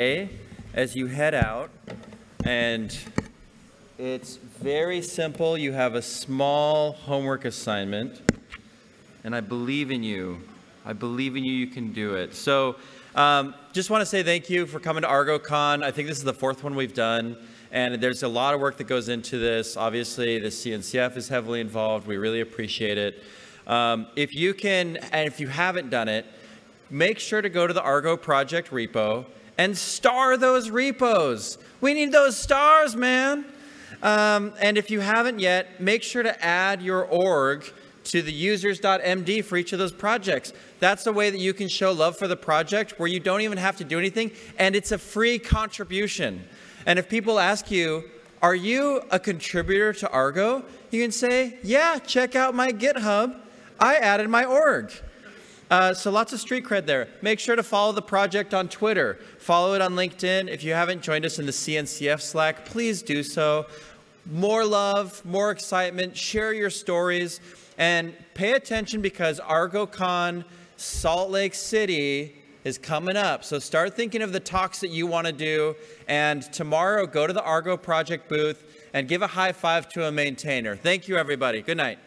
as you head out. And it's very simple. You have a small homework assignment. And I believe in you. I believe in you. You can do it. So um, just want to say thank you for coming to ArgoCon. I think this is the fourth one we've done. And there's a lot of work that goes into this. Obviously, the CNCF is heavily involved. We really appreciate it. Um, if you can, and if you haven't done it, make sure to go to the Argo Project repo and star those repos. We need those stars, man. Um, and if you haven't yet, make sure to add your org to the users.md for each of those projects. That's the way that you can show love for the project where you don't even have to do anything and it's a free contribution. And if people ask you, are you a contributor to Argo? You can say, yeah, check out my GitHub. I added my org. Uh, so lots of street cred there. Make sure to follow the project on Twitter. Follow it on LinkedIn. If you haven't joined us in the CNCF Slack, please do so. More love, more excitement. Share your stories. And pay attention because ArgoCon Salt Lake City is coming up. So start thinking of the talks that you want to do. And tomorrow, go to the Argo Project booth and give a high five to a maintainer. Thank you, everybody. Good night.